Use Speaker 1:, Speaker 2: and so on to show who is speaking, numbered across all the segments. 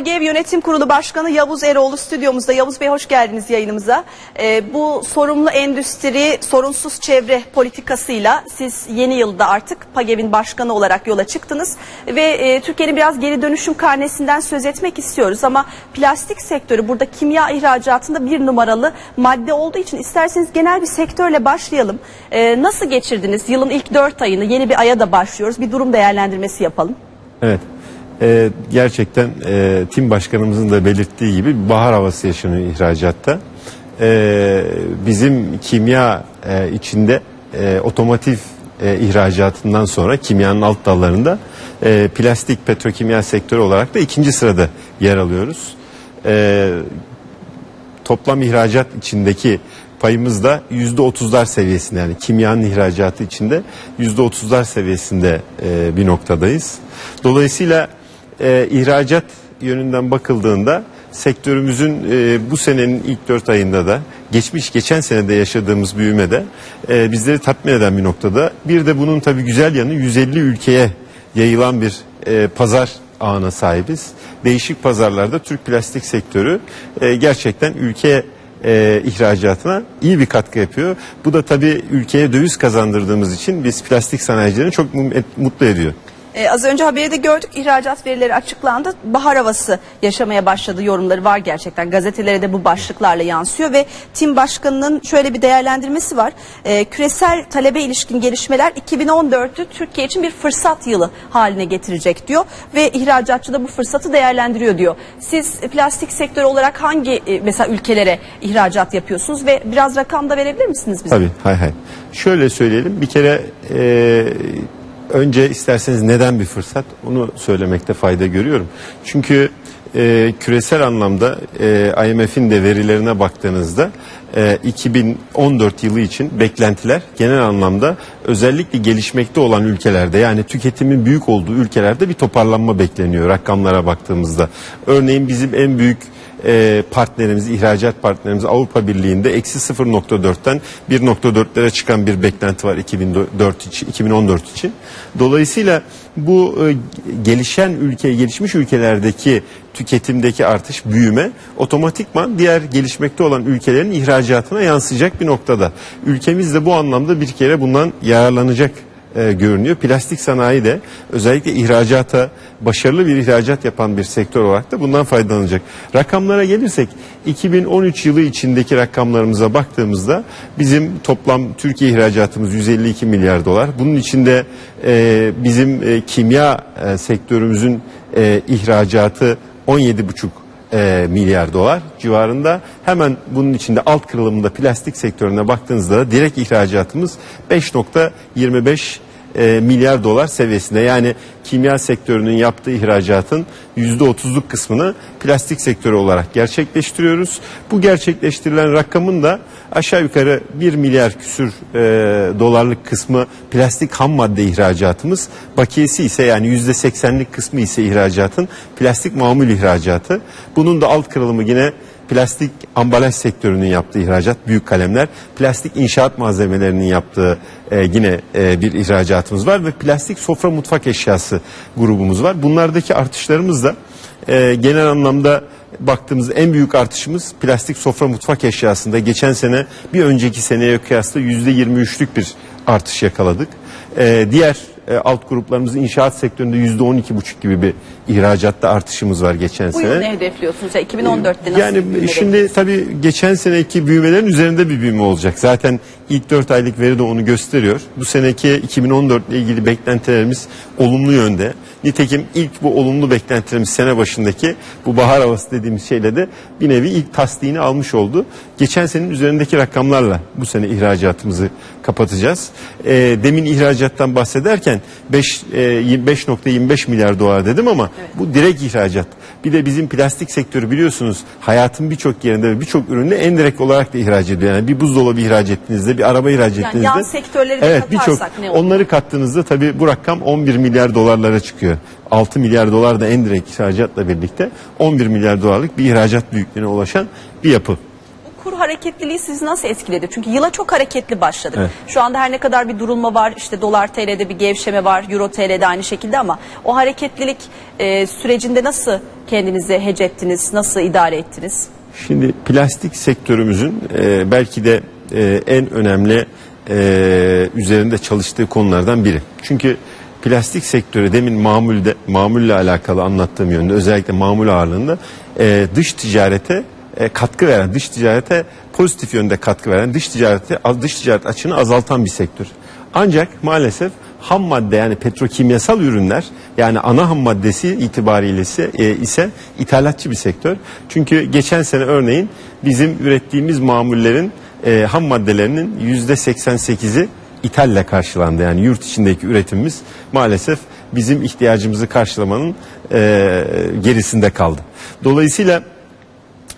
Speaker 1: PAGEV Yönetim Kurulu Başkanı Yavuz Eroğlu stüdyomuzda. Yavuz Bey hoş geldiniz yayınımıza. Ee, bu sorumlu endüstri, sorunsuz çevre politikasıyla siz yeni yılda artık PAGEV'in başkanı olarak yola çıktınız. Ve e, Türkiye'nin biraz geri dönüşüm karnesinden söz etmek istiyoruz. Ama plastik sektörü burada kimya ihracatında bir numaralı madde olduğu için isterseniz genel bir sektörle başlayalım. Ee, nasıl geçirdiniz? Yılın ilk dört ayını yeni bir aya da başlıyoruz. Bir durum değerlendirmesi yapalım.
Speaker 2: Evet. Ee, gerçekten e, tim başkanımızın da belirttiği gibi bahar havası yaşanıyor ihracatta. Ee, bizim kimya e, içinde e, otomotiv e, ihracatından sonra kimyanın alt dallarında e, plastik petrokimya sektörü olarak da ikinci sırada yer alıyoruz. E, toplam ihracat içindeki payımız da yüzde otuzlar seviyesinde yani kimyanın ihracatı içinde yüzde otuzlar seviyesinde e, bir noktadayız. Dolayısıyla e, ihracat yönünden bakıldığında sektörümüzün e, bu senenin ilk dört ayında da geçmiş geçen senede yaşadığımız büyümede e, bizleri tatmin eden bir noktada. Bir de bunun tabii güzel yanı 150 ülkeye yayılan bir e, pazar ağına sahibiz. Değişik pazarlarda Türk plastik sektörü e, gerçekten ülke e, ihracatına iyi bir katkı yapıyor. Bu da tabii ülkeye döviz kazandırdığımız için biz plastik sanayicilerini çok mutlu ediyor.
Speaker 1: Ee, az önce haberde gördük ihracat verileri açıklandı. Bahar havası yaşamaya başladı yorumları var gerçekten. Gazetelere de bu başlıklarla yansıyor ve Tim Başkanı'nın şöyle bir değerlendirmesi var. Ee, küresel talebe ilişkin gelişmeler 2014'ü Türkiye için bir fırsat yılı haline getirecek diyor ve ihracatçı da bu fırsatı değerlendiriyor diyor. Siz plastik sektörü olarak hangi e, mesela ülkelere ihracat yapıyorsunuz ve biraz rakam da verebilir misiniz bize?
Speaker 2: Tabii hay hay. Şöyle söyleyelim bir kere e, önce isterseniz neden bir fırsat onu söylemekte fayda görüyorum. Çünkü e, küresel anlamda e, IMF'in de verilerine baktığınızda e, 2014 yılı için beklentiler genel anlamda özellikle gelişmekte olan ülkelerde yani tüketimin büyük olduğu ülkelerde bir toparlanma bekleniyor rakamlara baktığımızda. Örneğin bizim en büyük e, partnerimiz, ihracat partnerimiz Avrupa Birliği'nde eksi 0.4'ten 1.4'lere çıkan bir beklenti var 2004 için, 2014 için. Dolayısıyla bu e, gelişen ülke, gelişmiş ülkelerdeki tüketimdeki artış, büyüme otomatikman diğer gelişmekte olan ülkelerin ihracatına yansıyacak bir noktada. Ülkemiz de bu anlamda bir kere bundan yararlanacak e, görünüyor. Plastik sanayi de özellikle ihracata başarılı bir ihracat yapan bir sektör olarak da bundan faydalanacak. Rakamlara gelirsek 2013 yılı içindeki rakamlarımıza baktığımızda bizim toplam Türkiye ihracatımız 152 milyar dolar. Bunun içinde e, bizim e, kimya e, sektörümüzün e, ihracatı 17,5 e, milyar dolar civarında. Hemen bunun içinde alt kırılımında plastik sektörüne baktığınızda da direkt ihracatımız 5.25 e, milyar dolar seviyesinde. Yani kimya sektörünün yaptığı ihracatın %30'luk kısmını plastik sektörü olarak gerçekleştiriyoruz. Bu gerçekleştirilen rakamın da aşağı yukarı 1 milyar küsür e, dolarlık kısmı plastik ham madde ihracatımız. Bakiyesi ise yani %80'lik kısmı ise ihracatın plastik mamul ihracatı. Bunun da alt kırılımı yine plastik ambalaj sektörünün yaptığı ihracat büyük kalemler, plastik inşaat malzemelerinin yaptığı e, yine e, bir ihracatımız var ve plastik sofra mutfak eşyası grubumuz var. Bunlardaki artışlarımız da e, genel anlamda baktığımız en büyük artışımız plastik sofra mutfak eşyasında geçen sene bir önceki seneye kıyasla yüzde 23'lük bir artış yakaladık. E, diğer e, alt gruplarımız inşaat sektöründe yüzde on iki buçuk gibi bir ihracatta artışımız var geçen
Speaker 1: Bu
Speaker 2: sene.
Speaker 1: yıl ne hedefliyorsunuz? Ya 2014'te nasıl
Speaker 2: Yani
Speaker 1: büyüme
Speaker 2: şimdi tabii geçen seneki büyümelerin üzerinde bir büyüme olacak. Zaten ilk 4 aylık veri de onu gösteriyor. Bu seneki 2014 ile ilgili beklentilerimiz olumlu yönde. Nitekim ilk bu olumlu beklentilerimiz sene başındaki bu bahar havası dediğimiz şeyle de bir nevi ilk tasdiğini almış oldu. Geçen senenin üzerindeki rakamlarla bu sene ihracatımızı kapatacağız. Ee, demin ihracattan bahsederken 5 e, 5.25 milyar dolar dedim ama bu direkt ihracat. Bir de bizim plastik sektörü biliyorsunuz hayatın birçok yerinde ve birçok ürünü endirekt olarak da ihraç ediyor. Yani bir buzdolabı ihraç ettiğinizde, bir araba ihraç
Speaker 1: Yani
Speaker 2: ettiğinizde.
Speaker 1: yan sektörleri de
Speaker 2: evet, birçok
Speaker 1: katarsak ne olur?
Speaker 2: onları kattığınızda tabii bu rakam 11 milyar dolarlara çıkıyor. 6 milyar dolar da endirekt ihracatla birlikte 11 milyar dolarlık bir ihracat büyüklüğüne ulaşan bir yapı.
Speaker 1: Bu kur hareketliliği sizi nasıl etkiledi? Çünkü yıla çok hareketli başladık.
Speaker 2: Evet.
Speaker 1: Şu anda her ne kadar bir durulma var, işte dolar TL'de bir gevşeme var, euro TL'de aynı şekilde ama o hareketlilik e, sürecinde nasıl kendinizi hece ettiniz, nasıl idare ettiniz?
Speaker 2: Şimdi plastik sektörümüzün e, belki de e, en önemli e, üzerinde çalıştığı konulardan biri. Çünkü plastik sektörü demin mamulde mamulle alakalı anlattığım yönde özellikle mamul ağırlığında e, dış ticarete e, katkı veren, dış ticarete pozitif yönde katkı veren, dış ticarete dış ticaret açığını azaltan bir sektör. Ancak maalesef ham madde yani petrokimyasal ürünler yani ana ham maddesi itibariyle ise, e, ise ithalatçı bir sektör. Çünkü geçen sene örneğin bizim ürettiğimiz mamullerin e, ham maddelerinin yüzde 88'i ithalle karşılandı. Yani yurt içindeki üretimimiz maalesef bizim ihtiyacımızı karşılamanın e, gerisinde kaldı. Dolayısıyla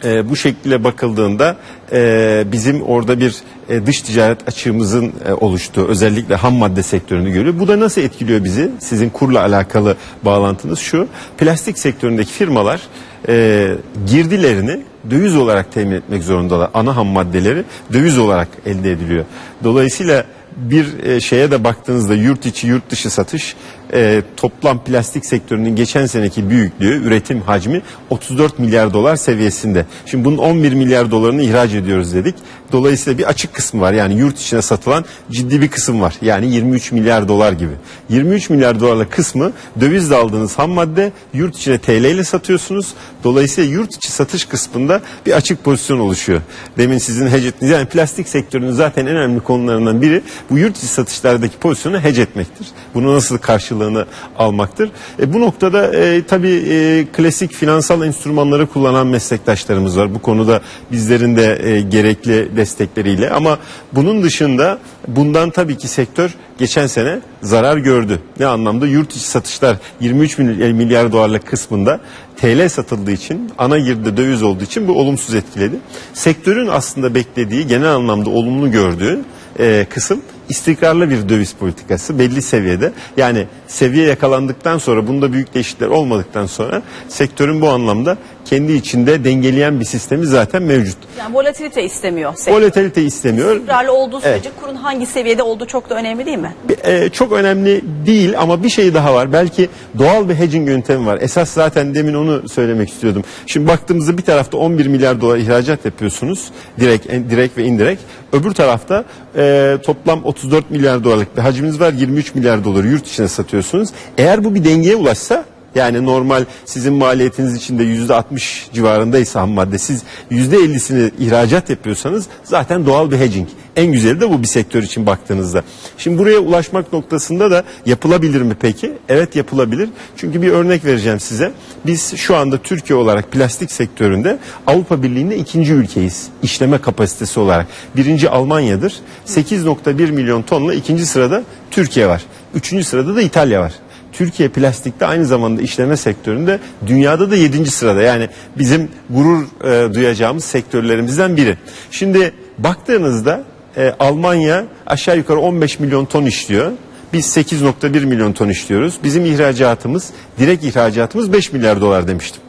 Speaker 2: e, bu şekilde bakıldığında e, bizim orada bir e, dış ticaret açığımızın e, oluştuğu özellikle ham madde sektörünü görüyor. Bu da nasıl etkiliyor bizi? Sizin kurla alakalı bağlantınız şu. Plastik sektöründeki firmalar e, girdilerini döviz olarak temin etmek zorundalar. Ana ham maddeleri döviz olarak elde ediliyor. Dolayısıyla bir e, şeye de baktığınızda yurt içi yurt dışı satış e, toplam plastik sektörünün geçen seneki büyüklüğü üretim hacmi 34 milyar dolar seviyesinde. Şimdi bunun 11 milyar dolarını ihraç ediyoruz dedik. Dolayısıyla bir açık kısmı var. Yani yurt içine satılan ciddi bir kısım var. Yani 23 milyar dolar gibi. 23 milyar dolarlık kısmı dövizle aldığınız ham madde yurt içine TL ile satıyorsunuz. Dolayısıyla yurt içi satış kısmında bir açık pozisyon oluşuyor. Demin sizin hedge yani plastik sektörünün zaten en önemli konularından biri bu yurt içi satışlardaki pozisyonu hedge etmektir. Bunu nasıl karşılığını almaktır. E, bu noktada e, tabii e, klasik finansal enstrümanları kullanan meslektaşlarımız var. Bu konuda bizlerin de e, gerekli destekleriyle ama bunun dışında bundan tabii ki sektör geçen sene zarar gördü. Ne anlamda? Yurt içi satışlar 23 milyar, milyar dolarlık kısmında TL satıldığı için ana girdi döviz olduğu için bu olumsuz etkiledi. Sektörün aslında beklediği genel anlamda olumlu gördüğü e, kısım istikrarlı bir döviz politikası belli seviyede. Yani seviye yakalandıktan sonra bunda büyük değişiklikler olmadıktan sonra sektörün bu anlamda kendi içinde dengeleyen bir sistemi zaten mevcut.
Speaker 1: Yani volatilite istemiyor. sektör.
Speaker 2: Volatilite istemiyor.
Speaker 1: İstikrarlı olduğu sürece kurun hangi seviyede olduğu çok da önemli değil mi?
Speaker 2: E, çok önemli değil ama bir şey daha var. Belki doğal bir hedging yöntemi var. Esas zaten demin onu söylemek istiyordum. Şimdi baktığımızda bir tarafta 11 milyar dolar ihracat yapıyorsunuz. Direkt, direkt ve indirekt. Öbür tarafta e, toplam 34 milyar dolarlık bir hacminiz var. 23 milyar doları yurt içine satıyorsunuz. Eğer bu bir dengeye ulaşsa yani normal sizin maliyetiniz içinde yüzde 60 civarındaysa ham madde siz yüzde 50'sini ihracat yapıyorsanız zaten doğal bir hedging. En güzeli de bu bir sektör için baktığınızda. Şimdi buraya ulaşmak noktasında da yapılabilir mi peki? Evet yapılabilir. Çünkü bir örnek vereceğim size. Biz şu anda Türkiye olarak plastik sektöründe Avrupa Birliği'nde ikinci ülkeyiz. İşleme kapasitesi olarak. Birinci Almanya'dır. 8.1 milyon tonla ikinci sırada Türkiye var. Üçüncü sırada da İtalya var. Türkiye plastikte aynı zamanda işleme sektöründe dünyada da 7. sırada. Yani bizim gurur e, duyacağımız sektörlerimizden biri. Şimdi baktığınızda e, Almanya aşağı yukarı 15 milyon ton işliyor. Biz 8.1 milyon ton işliyoruz. Bizim ihracatımız, direkt ihracatımız 5 milyar dolar demiştim.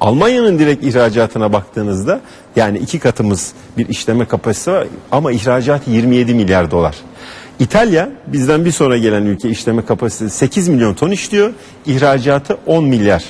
Speaker 2: Almanya'nın direkt ihracatına baktığınızda yani iki katımız bir işleme kapasitesi var ama ihracatı 27 milyar dolar. İtalya bizden bir sonra gelen ülke işleme kapasitesi 8 milyon ton işliyor. İhracatı 10 milyar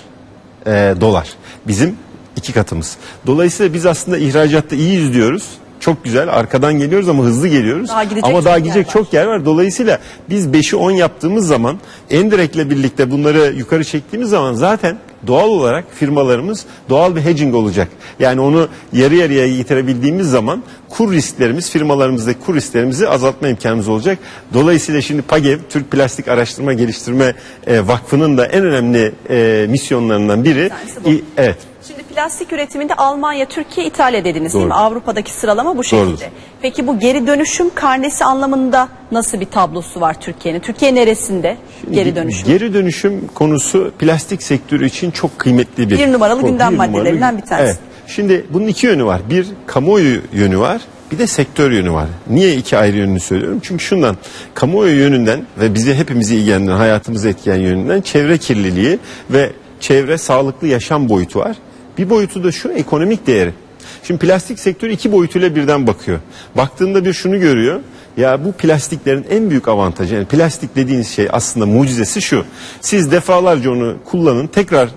Speaker 2: e, dolar. Bizim iki katımız. Dolayısıyla biz aslında ihracatta iyiyiz diyoruz. Çok güzel arkadan geliyoruz ama hızlı geliyoruz.
Speaker 1: Daha
Speaker 2: ama daha
Speaker 1: yer
Speaker 2: gidecek
Speaker 1: var.
Speaker 2: çok yer var. Dolayısıyla biz 5'i 10 yaptığımız zaman Endirect'le birlikte bunları yukarı çektiğimiz zaman zaten doğal olarak firmalarımız doğal bir hedging olacak. Yani onu yarı yarıya getirebildiğimiz zaman kur risklerimiz firmalarımızdaki kur risklerimizi azaltma imkanımız olacak. Dolayısıyla şimdi PAGEV Türk Plastik Araştırma Geliştirme e, Vakfı'nın da en önemli e, misyonlarından biri.
Speaker 1: tanesi bu.
Speaker 2: İ- evet.
Speaker 1: Şimdi plastik üretiminde Almanya, Türkiye, İtalya dediniz değil mi?
Speaker 2: Doğru.
Speaker 1: Avrupa'daki sıralama bu şekilde.
Speaker 2: Doğrudur.
Speaker 1: Peki bu geri dönüşüm karnesi anlamında nasıl bir tablosu var Türkiye'nin? Türkiye neresinde geri dönüşüm?
Speaker 2: Geri dönüşüm konusu plastik sektörü için çok kıymetli bir
Speaker 1: Bir numaralı
Speaker 2: konu.
Speaker 1: gündem
Speaker 2: numaralı-
Speaker 1: maddelerinden bir tanesi.
Speaker 2: Evet. Şimdi bunun iki yönü var. Bir kamuoyu yönü var. Bir de sektör yönü var. Niye iki ayrı yönünü söylüyorum? Çünkü şundan kamuoyu yönünden ve bizi hepimizi ilgilendiren hayatımızı etkileyen yönünden çevre kirliliği ve çevre sağlıklı yaşam boyutu var. Bir boyutu da şu ekonomik değeri. Şimdi plastik sektörü iki boyutuyla birden bakıyor. Baktığında bir şunu görüyor. Ya bu plastiklerin en büyük avantajı yani plastik dediğiniz şey aslında mucizesi şu. Siz defalarca onu kullanın tekrar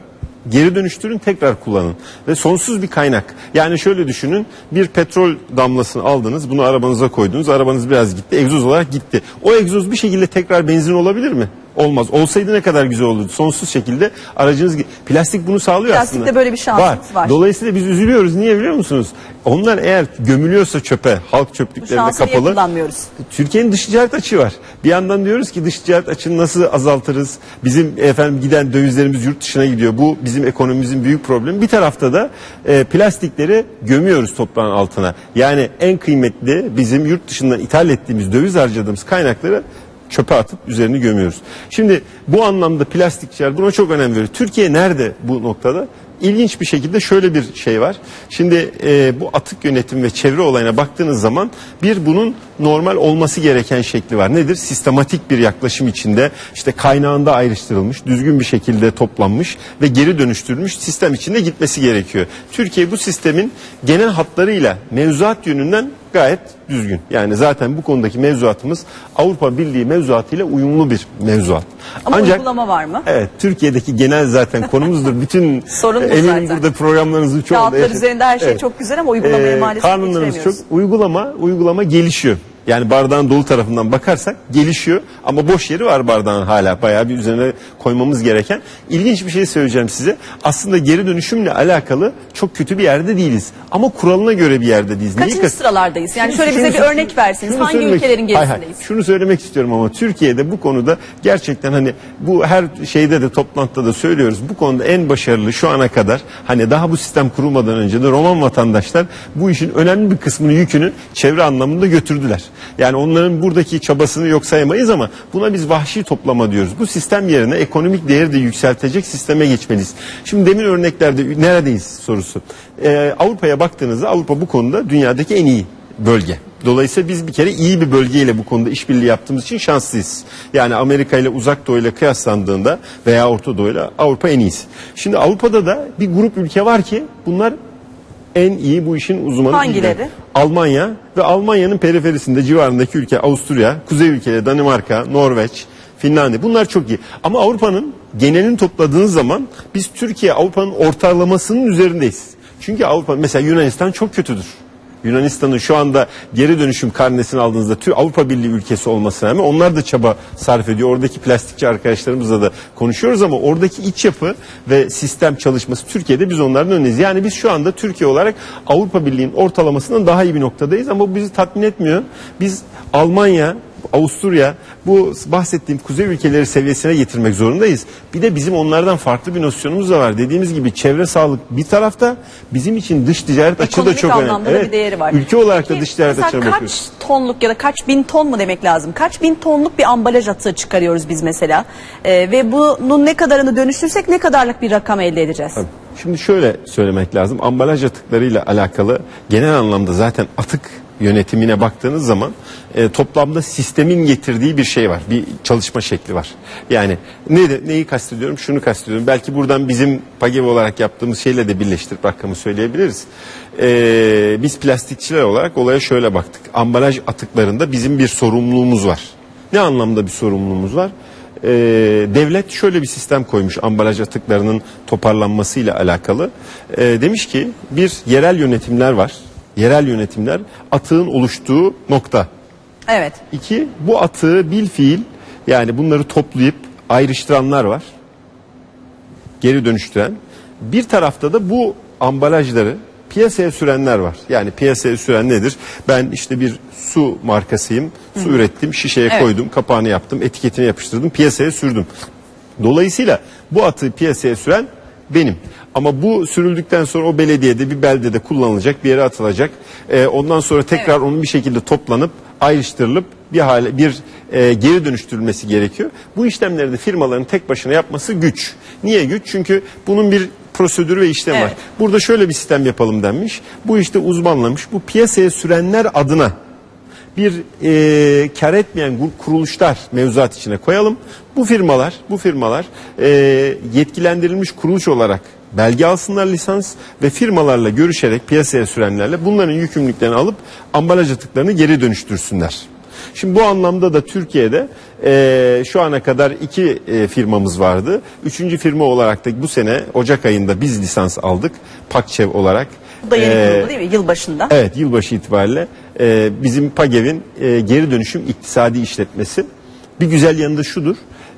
Speaker 2: geri dönüştürün tekrar kullanın ve sonsuz bir kaynak. Yani şöyle düşünün bir petrol damlasını aldınız bunu arabanıza koydunuz arabanız biraz gitti egzoz olarak gitti. O egzoz bir şekilde tekrar benzin olabilir mi? Olmaz. Olsaydı ne kadar güzel olurdu. Sonsuz şekilde aracınız plastik bunu sağlıyor
Speaker 1: Plastikte
Speaker 2: aslında.
Speaker 1: böyle bir şansımız var.
Speaker 2: Dolayısıyla biz üzülüyoruz. Niye biliyor musunuz? Onlar eğer gömülüyorsa çöpe halk çöplüklerinde kapalı.
Speaker 1: kullanmıyoruz?
Speaker 2: Türkiye'nin dış ticaret açığı var. Bir yandan diyoruz ki dış ticaret açığını nasıl azaltırız? Bizim efendim giden dövizlerimiz yurt dışına gidiyor. Bu bizim ekonomimizin büyük problemi. Bir tarafta da e, plastikleri gömüyoruz toprağın altına. Yani en kıymetli bizim yurt dışından ithal ettiğimiz döviz harcadığımız kaynakları çöpe atıp üzerini gömüyoruz. Şimdi bu anlamda plastikçiler buna çok önem veriyor. Türkiye nerede bu noktada? İlginç bir şekilde şöyle bir şey var. Şimdi e, bu atık yönetim ve çevre olayına baktığınız zaman bir bunun normal olması gereken şekli var. Nedir? Sistematik bir yaklaşım içinde işte kaynağında ayrıştırılmış, düzgün bir şekilde toplanmış ve geri dönüştürülmüş sistem içinde gitmesi gerekiyor. Türkiye bu sistemin genel hatlarıyla mevzuat yönünden gayet düzgün. Yani zaten bu konudaki mevzuatımız Avrupa Birliği mevzuatıyla uyumlu bir mevzuat.
Speaker 1: Ama uygulama var mı?
Speaker 2: Evet, Türkiye'deki genel zaten konumuzdur. Bütün
Speaker 1: Sorun bu
Speaker 2: eminim
Speaker 1: zaten.
Speaker 2: burada programlarınızın çoğunda
Speaker 1: Kağıtlar üzerinde her şey çok güzel ama uygulamaya maalesef
Speaker 2: Kanunlarımız
Speaker 1: geçiremiyoruz.
Speaker 2: çok uygulama uygulama gelişiyor. Yani bardağın dolu tarafından bakarsak gelişiyor ama boş yeri var bardağın hala bayağı bir üzerine koymamız gereken. İlginç bir şey söyleyeceğim size. Aslında geri dönüşümle alakalı çok kötü bir yerde değiliz. Ama kuralına göre bir yerde değiliz. Neyi
Speaker 1: Kaçıncı
Speaker 2: kast-
Speaker 1: sıralardayız? Yani şöyle bize bir örnek verseniz.
Speaker 2: şunu
Speaker 1: Hangi
Speaker 2: söylemek-
Speaker 1: ülkelerin
Speaker 2: Hayır, hayır.
Speaker 1: gerisindeyiz?
Speaker 2: Şunu söylemek istiyorum ama Türkiye'de bu konuda gerçekten hani bu her şeyde de toplantıda da söylüyoruz. Bu konuda en başarılı şu ana kadar hani daha bu sistem kurulmadan önce de Roman vatandaşlar bu işin önemli bir kısmını yükünü çevre anlamında götürdüler. Yani onların buradaki çabasını yok sayamayız ama buna biz vahşi toplama diyoruz. Bu sistem yerine ekonomik değeri de yükseltecek sisteme geçmeliyiz. Şimdi demin örneklerde neredeyiz sorusu. Ee, Avrupa'ya baktığınızda Avrupa bu konuda dünyadaki en iyi bölge. Dolayısıyla biz bir kere iyi bir bölgeyle bu konuda işbirliği yaptığımız için şanslıyız. Yani Amerika ile uzak doğu ile kıyaslandığında veya Orta Doğu ile Avrupa en iyisi. Şimdi Avrupa'da da bir grup ülke var ki bunlar en iyi bu işin uzmanı.
Speaker 1: Hangileri?
Speaker 2: değiller. Almanya ve Almanya'nın periferisinde civarındaki ülke Avusturya, kuzey ülkeleri Danimarka, Norveç, Finlandiya bunlar çok iyi. Ama Avrupa'nın genelini topladığınız zaman biz Türkiye Avrupa'nın ortalamasının üzerindeyiz. Çünkü Avrupa mesela Yunanistan çok kötüdür. Yunanistan'ın şu anda geri dönüşüm karnesini aldığınızda tüm Avrupa Birliği ülkesi olmasına rağmen onlar da çaba sarf ediyor. Oradaki plastikçi arkadaşlarımızla da konuşuyoruz ama oradaki iç yapı ve sistem çalışması Türkiye'de biz onların önündeyiz. Yani biz şu anda Türkiye olarak Avrupa Birliği'nin ortalamasından daha iyi bir noktadayız ama bu bizi tatmin etmiyor. Biz Almanya, Avusturya bu bahsettiğim kuzey ülkeleri seviyesine getirmek zorundayız. Bir de bizim onlardan farklı bir nosyonumuz da var. Dediğimiz gibi çevre sağlık bir tarafta bizim için dış ticaret açığı da
Speaker 1: Ekonomik
Speaker 2: çok önemli.
Speaker 1: anlamda da bir değeri var.
Speaker 2: Ülke olarak da
Speaker 1: Peki,
Speaker 2: dış ticaret
Speaker 1: mesela
Speaker 2: açığına
Speaker 1: kaç
Speaker 2: bakıyoruz.
Speaker 1: tonluk ya da kaç bin ton mu demek lazım? Kaç bin tonluk bir ambalaj atığı çıkarıyoruz biz mesela? Ee, ve bunun ne kadarını dönüştürsek ne kadarlık bir rakam elde edeceğiz?
Speaker 2: Şimdi şöyle söylemek lazım. Ambalaj atıklarıyla alakalı genel anlamda zaten atık yönetimine baktığınız zaman e, toplamda sistemin getirdiği bir şey var. Bir çalışma şekli var. Yani ne de- neyi kastediyorum? Şunu kastediyorum. Belki buradan bizim PAGEV olarak yaptığımız şeyle de birleştirip rakamı söyleyebiliriz. E, biz plastikçiler olarak olaya şöyle baktık. Ambalaj atıklarında bizim bir sorumluluğumuz var. Ne anlamda bir sorumluluğumuz var? Ee, devlet şöyle bir sistem koymuş ambalaj atıklarının toparlanmasıyla alakalı. Ee, demiş ki bir yerel yönetimler var. Yerel yönetimler atığın oluştuğu nokta.
Speaker 1: Evet.
Speaker 2: İki bu atığı bil fiil yani bunları toplayıp ayrıştıranlar var. Geri dönüştüren. Bir tarafta da bu ambalajları piyasaya sürenler var. Yani piyasaya süren nedir? Ben işte bir su markasıyım. Su ürettim, şişeye
Speaker 1: Evet.
Speaker 2: koydum, kapağını yaptım, etiketini yapıştırdım, piyasaya sürdüm. Dolayısıyla bu atığı piyasaya süren benim. Ama bu sürüldükten sonra o belediyede bir beldede kullanılacak, bir yere atılacak. Ee, ondan sonra tekrar
Speaker 1: Evet.
Speaker 2: onun bir şekilde toplanıp ayrıştırılıp bir hale bir e, geri dönüştürülmesi gerekiyor. Bu işlemleri de firmaların tek başına yapması güç. Niye güç? Çünkü bunun bir prosedürü ve işlem var.
Speaker 1: Evet.
Speaker 2: Burada şöyle bir sistem yapalım denmiş. Bu işte uzmanlamış. Bu piyasaya sürenler adına bir e, kar etmeyen kuruluşlar mevzuat içine koyalım. Bu firmalar, bu firmalar e, yetkilendirilmiş kuruluş olarak belge alsınlar lisans ve firmalarla görüşerek piyasaya sürenlerle bunların yükümlülüklerini alıp ambalaj atıklarını geri dönüştürsünler. Şimdi bu anlamda da Türkiye'de e, şu ana kadar iki e, firmamız vardı. Üçüncü firma olarak da bu sene Ocak ayında biz lisans aldık Pakçev olarak.
Speaker 1: Bu da yeni
Speaker 2: E,
Speaker 1: kuruldu değil mi? Yılbaşında.
Speaker 2: Evet yılbaşı itibariyle e, bizim PAGEV'in e, geri dönüşüm iktisadi işletmesi. Bir güzel yanı da şudur.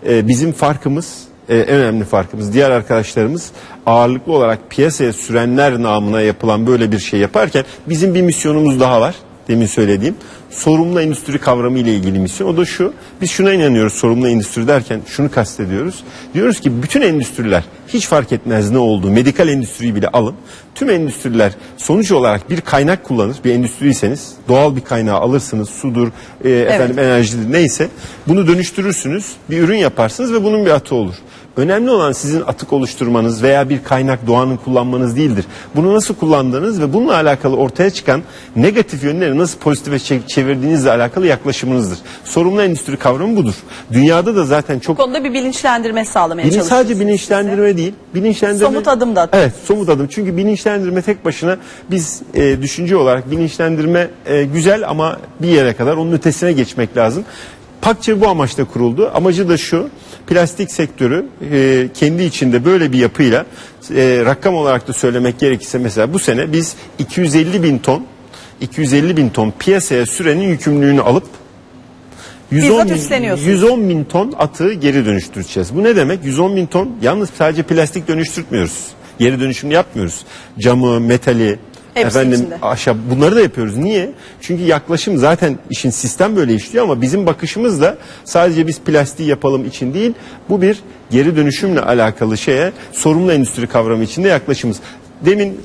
Speaker 2: E, bizim farkımız e, en önemli farkımız diğer arkadaşlarımız ağırlıklı olarak piyasaya sürenler namına yapılan böyle bir şey yaparken bizim bir misyonumuz daha var. Demin söylediğim sorumlu endüstri kavramı ile ilgili misyon. O da şu. Biz şuna inanıyoruz sorumlu endüstri derken şunu kastediyoruz. Diyoruz ki bütün endüstriler hiç fark etmez ne olduğu medikal endüstriyi bile alın. Tüm endüstriler sonuç olarak bir kaynak kullanır. Bir endüstriyseniz doğal bir kaynağı alırsınız. Sudur, e, efendim enerjidir neyse. Bunu dönüştürürsünüz. Bir ürün yaparsınız ve bunun bir atı olur. Önemli olan sizin atık oluşturmanız veya bir kaynak doğanın kullanmanız değildir. Bunu nasıl kullandığınız ve bununla alakalı ortaya çıkan negatif yönleri nasıl pozitife çe- çevirdiğinizle alakalı yaklaşımınızdır. Sorumlu endüstri kavramı budur. Dünyada da zaten çok
Speaker 1: Bu konuda bir bilinçlendirme sağlamaya
Speaker 2: Bilinç
Speaker 1: çalışıyorsunuz.
Speaker 2: sadece bilinçlendirme değil. Bilinçlendirme
Speaker 1: Somut adım da.
Speaker 2: Evet, somut adım. Çünkü bilinçlendirme tek başına biz e, düşünce olarak bilinçlendirme e, güzel ama bir yere kadar onun ötesine geçmek lazım. Pakçe bu amaçla kuruldu. Amacı da şu. Plastik siktörü e, kendi içinde böyle bir yapıyla e, rakam olarak da söylemek gerekirse mesela bu sene biz 250 bin ton 250 bin ton piyasaya sürenin yükümlülüğünü alıp 110
Speaker 1: Bizzat
Speaker 2: bin,
Speaker 1: üstleniyorsunuz.
Speaker 2: 110 bin ton atığı geri dönüştüreceğiz. Bu ne demek? 110 bin ton yalnız sadece plastik dönüştürmüyoruz. Geri dönüşüm yapmıyoruz. Camı, metali,
Speaker 1: Hepsi
Speaker 2: efendim
Speaker 1: içinde.
Speaker 2: ahşap bunları da yapıyoruz. Niye? Çünkü yaklaşım zaten işin sistem böyle işliyor ama bizim bakışımız da sadece biz plastiği yapalım için değil. Bu bir geri dönüşümle alakalı şeye sorumlu endüstri kavramı içinde yaklaşımız. Demin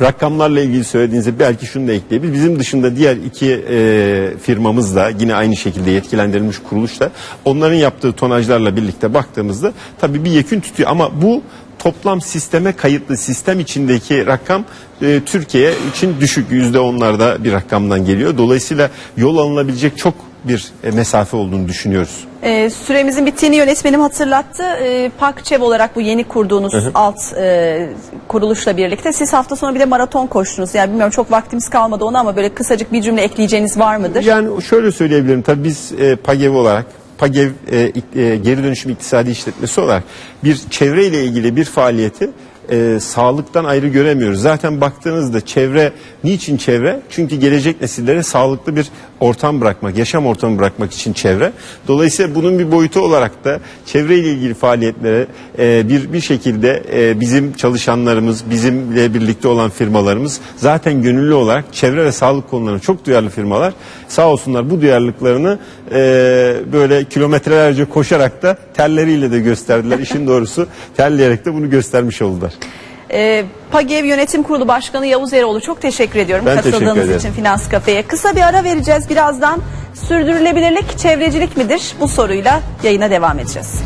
Speaker 2: rakamlarla ilgili söylediğinizde belki şunu da ekleyebiliriz. Bizim dışında diğer iki e, firmamız da yine aynı şekilde yetkilendirilmiş kuruluşla onların yaptığı tonajlarla birlikte baktığımızda tabii bir yekün tutuyor ama bu toplam sisteme kayıtlı sistem içindeki rakam e, Türkiye için düşük yüzde onlarda bir rakamdan geliyor. Dolayısıyla yol alınabilecek çok bir e, mesafe olduğunu düşünüyoruz.
Speaker 1: Ee, süremizin bittiğini yönetmenim hatırlattı. Ee, Pakçev olarak bu yeni kurduğunuz alt e, kuruluşla birlikte siz hafta sonu bir de maraton koştunuz. Yani bilmiyorum çok vaktimiz kalmadı ona ama böyle kısacık bir cümle ekleyeceğiniz var mıdır?
Speaker 2: Yani şöyle söyleyebilirim. Tabii biz e, PAGEV olarak PAGEV e, e, geri dönüşüm iktisadi işletmesi olarak bir çevreyle ilgili bir faaliyeti e, sağlıktan ayrı göremiyoruz. Zaten baktığınızda çevre niçin çevre? Çünkü gelecek nesillere sağlıklı bir ortam bırakmak, yaşam ortamı bırakmak için çevre. Dolayısıyla bunun bir boyutu olarak da çevreyle ilgili faaliyetlere e, bir bir şekilde e, bizim çalışanlarımız, bizimle birlikte olan firmalarımız zaten gönüllü olarak çevre ve sağlık konularına çok duyarlı firmalar. Sağ olsunlar bu duyarlılıklarını e, böyle kilometrelerce koşarak da terleriyle de gösterdiler. İşin doğrusu terleyerek de bunu göstermiş oldular.
Speaker 1: Ee, PAGEV Yönetim Kurulu Başkanı Yavuz Eroğlu çok teşekkür ediyorum
Speaker 2: Ben teşekkür
Speaker 1: katıldığınız
Speaker 2: ederim.
Speaker 1: için Finans Kafe'ye. Kısa bir ara vereceğiz birazdan. Sürdürülebilirlik çevrecilik midir? Bu soruyla yayına devam edeceğiz.